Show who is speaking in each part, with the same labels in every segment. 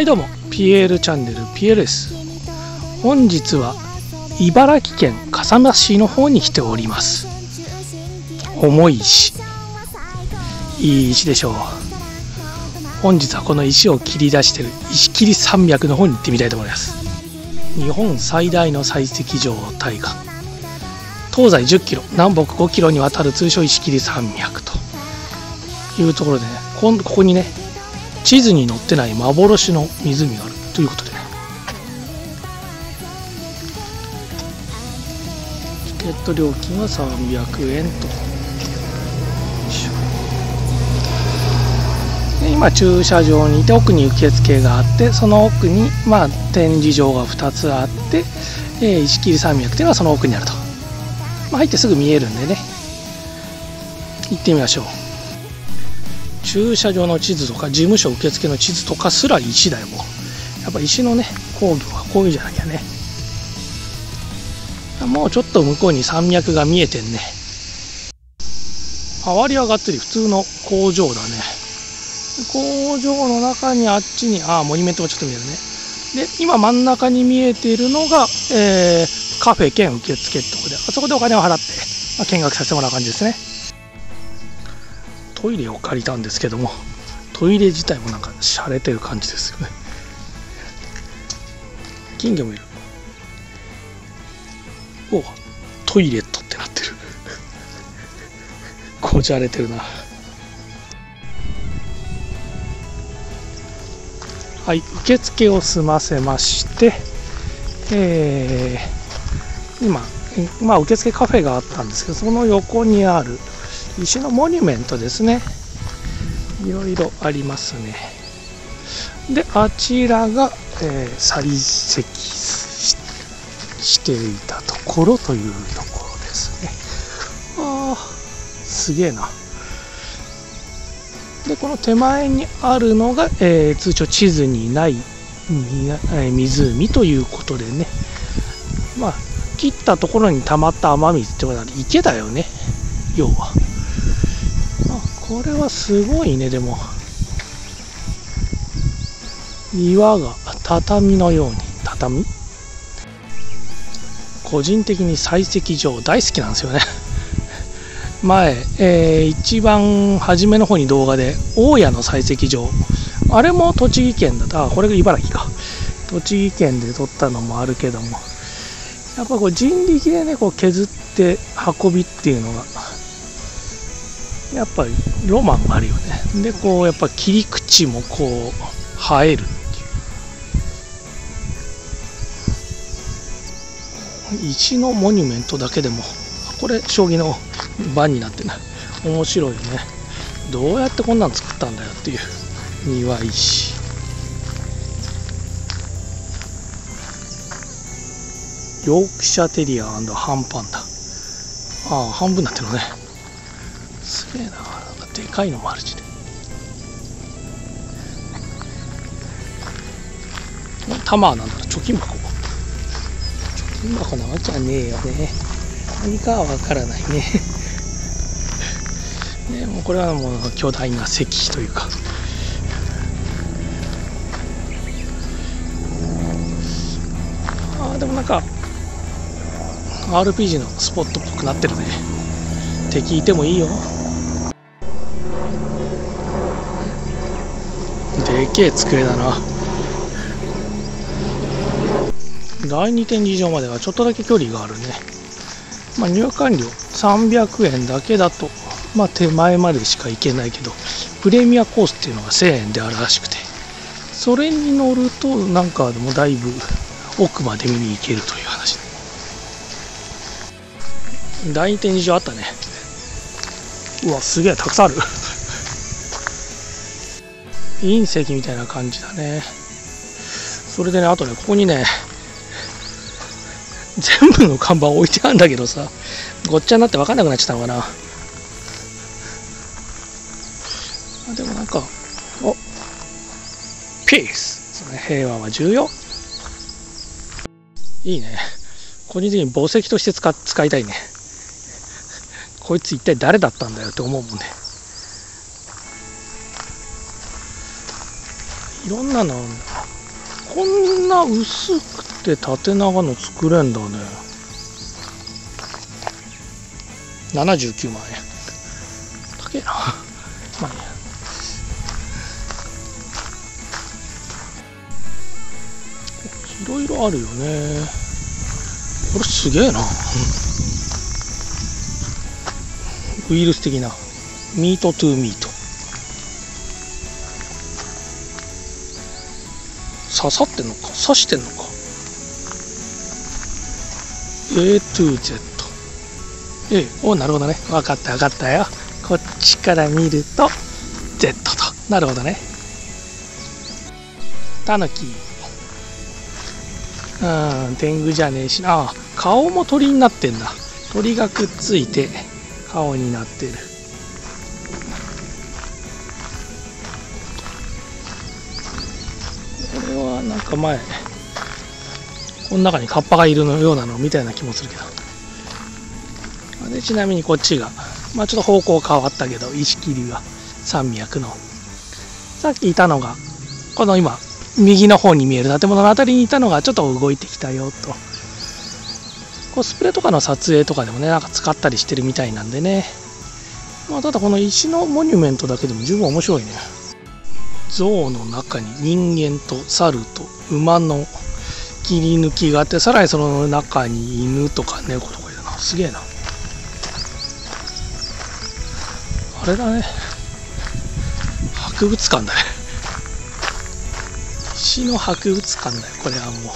Speaker 1: はいどうも。ピエールチャンネルピエールです。本日は茨城県笠間市の方に来ております。重い石。いい石でしょう。本日はこの石を切り出してる石切山脈の方に行ってみたいと思います。日本最大の採石場大河東西1 0キロ南北5キロにわたる通称石切山脈というところでねここにね地図に載ってない幻の湖があるということで。ねチケット料金は300円と。今駐車場にいて奥に受付があってその奥にまあ展示場が2つあって、えー、石切山脈というのはその奥にあると、まあ、入ってすぐ見えるんでね。行ってみましょう。駐車場の地図とか事務所受付の地図とかすら石だよもう。やっぱ石のね工業はこういうじゃなきゃね。もうちょっと向こうに山脈が見えてんね。周り上がってる普通の工場だね。工場の中にあっちに、あ、モニュメントもちょっと見えるね。で、今真ん中に見えているのが、えー、カフェ兼受付ってとこで、あそこでお金を払って、まあ、見学させてもらう感じですね。トイレを借りたんですけども、トイレ自体もなんか洒落てる感じですよね。金魚もいる。おトイレットってなってる。こじゃれてるな。はい、受付を済ませまして、えー、今、まあ、受付カフェがあったんですけど、その横にある石のモニュメントですね。いろいろありますね。で、あちらが、えー、採石していたところというところですね。ああ、すげえな。でこの手前にあるのが、えー、通称地図にない湖ということでねまあ切ったところに溜まった雨水ってことは池だよね要はこれはすごいねでも。岩が畳のように。畳？個人的に採石場大好きなんですよね。前、えー、一番初めの方に動画で大谷の採石場。あれも栃木県だ。ったあこれが茨城か。栃木県で撮ったのもあるけども。やっぱこう人力でねこう削って運びっていうのがやっぱりロマンがあるよね。でこうやっぱ切り口もこう映えるっていう。石のモニュメントだけでもこれ将棋の盤になってね面白いよね。どうやってこんなの作ったんだよっていう。庭石。ヨークシャテリアハンパンダ。ああ半分になってるね。すげえななんかでかいのもあるしね。タマーなんだろ貯金箱。貯金箱なわけはねえよね。何かはわからないね。ねもうこれはもう巨大な石というか。あでもなんか RPG のスポットっぽくなってるね。敵いてもいいよ。でけえ机だな第2展示場まではちょっとだけ距離があるねまあ、入館料300円だけだと、まあ、手前までしか行けないけど、プレミアコースっていうのが1000円であるらしくて、それに乗ると、なんかでもだいぶ奥まで見に行けるという話。第2展示場あったね。うわ、すげえ、たくさんある。隕石みたいな感じだね。それでね、あとね、ここにね、全部の看板置いてあるんだけどさ、ごっちゃになって分かんなくなっちゃったのかな。あでもなんか、おピース、ね、平和は重要。いいね。個人的に墓石として使使いたいね。こいつ一体誰だったんだよって思うもんね。いろんなのこんな薄くて縦長の作れんだね。79万円。高えな。まあいいや。いろいろあるよね。これすげえな。ウイルス的な。ミートトゥーミート。刺さってんのか？刺してんのか？A to Z A おなるほどね。分かった分かったよ。こっちから見ると Z と。なるほどね。タヌキ。うん天狗じゃねえし。なあ顔も鳥になってんだ。鳥がくっついて顔になってる。なんか前この中にカッパがいるのようなのみたいな気もするけど。でちなみにこっちがまあちょっと方向変わったけど石切りが山脈の。さっきいたのがこの今右の方に見える建物の辺りにいたのがちょっと動いてきたよと。コスプレとかの撮影とかでもねなんか使ったりしてるみたいなんでね。まあただこの石のモニュメントだけでも十分面白いね。象の中に人間と猿と馬の切り抜きがあってさらにその中に犬とか猫とかいるな。すげえな。あれだね。博物館だね。石の博物館だよこれはもう。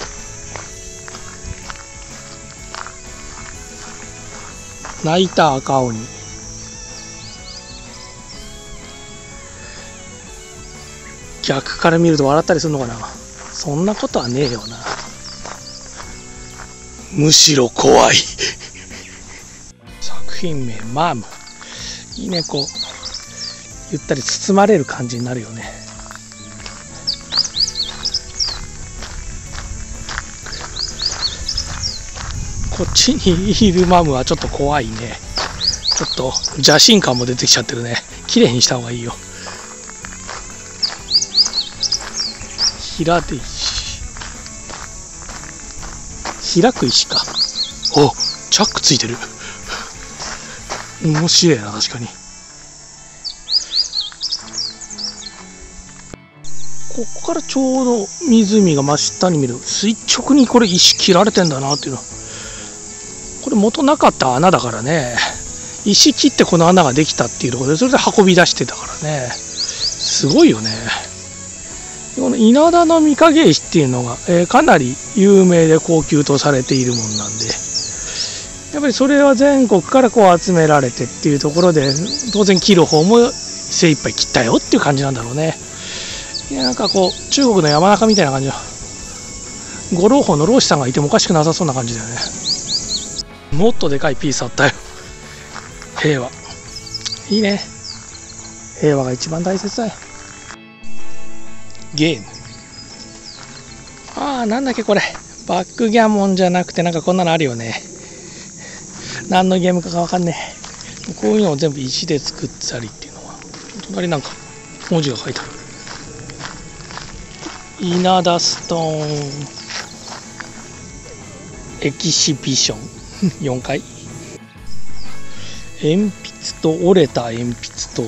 Speaker 1: 泣いた赤鬼。逆から見ると笑ったりするのかな？そんなことはねえよな。むしろ怖い。作品名マーム。いいねこう。ゆったり包まれる感じになるよね。こっちにいるマムはちょっと怖いね。ちょっと邪神感も出てきちゃってるね。綺麗にした方がいいよ。平手石。開く石か。おチャックついてる。面白いな確かに。ここからちょうど湖が真下に見る垂直にこれ石切られてんだなっていうの。これ元なかった穴だからね。石切ってこの穴ができたっていうところでそれで運び出してたからね。すごいよね。この稲田の御影石っていうのが、えー、かなり有名で高級とされているもんなんでやっぱりそれは全国からこう集められてっていうところで当然切る方も精一杯切ったよっていう感じなんだろうね。いやなんかこう中国の山中みたいな感じ五郎峰の老子さんがいてもおかしくなさそうな感じだよね。もっとでかいピースあったよ。平和。いいね。平和が一番大切だよ。ゲーム。ああなんだっけこれ。バックギャモンじゃなくてなんかこんなのあるよね。何のゲームかがわかんねえ。こういうのを全部石で作ったりっていうのは。隣なんか文字が書いてある。稲田ストーン。エキシビション。4回。鉛筆と折れた鉛筆と。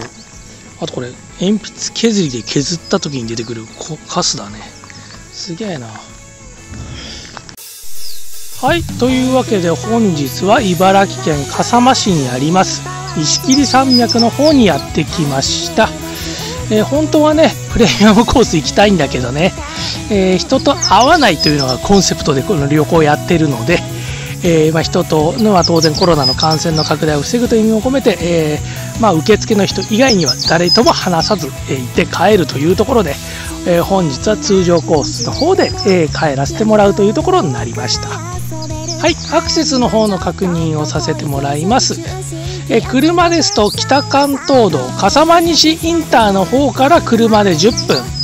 Speaker 1: あとこれ鉛筆削りで削った時に出てくるカスだね。すげえな。はいというわけで本日は茨城県笠間市にあります石切山脈の方にやってきました。えー、本当はねプレミアムコース行きたいんだけどね、えー、人と会わないというのがコンセプトでこの旅行をやってるので、えー、まあ、人とのは当然コロナの感染の拡大を防ぐという意味を込めて、えまあ、受付の人以外には誰とも話さず、え行って帰るというところで、え本日は通常コースの方で、え帰らせてもらうというところになりました。はいアクセスの方の確認をさせてもらいます。え車ですと北関東道笠間西インターの方から車で10分。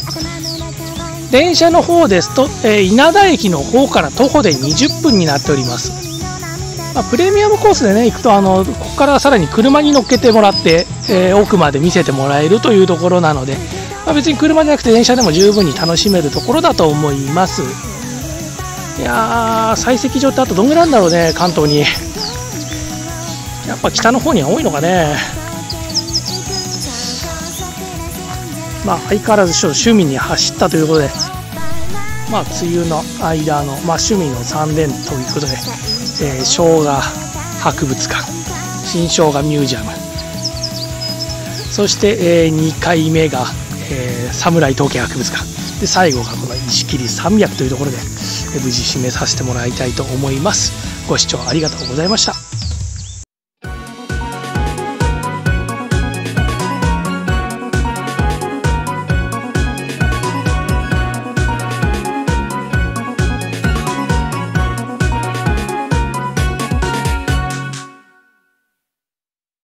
Speaker 1: 電車の方ですと、え稲田駅の方から徒歩で20分になっております。まあ、プレミアムコースでね行くとあのここからさらに車に乗っけてもらって、えー、奥まで見せてもらえるというところなので、まあ、別に車じゃなくて電車でも十分に楽しめるところだと思います。いやー採石場ってあとどんぐらいなんだろうね関東に。やっぱ北の方には多いのかね。まあ相変わらずちょ趣味に走ったということで。まあ梅雨の間の、まあ、趣味の3連ということで、えー、生姜博物館。新生姜ミュージアム。そして、えー、2回目が、えー、侍統計博物館。で最後がこの石切山脈というところで。無事締めさせてもらいたいと思います。ご視聴ありがとうございました。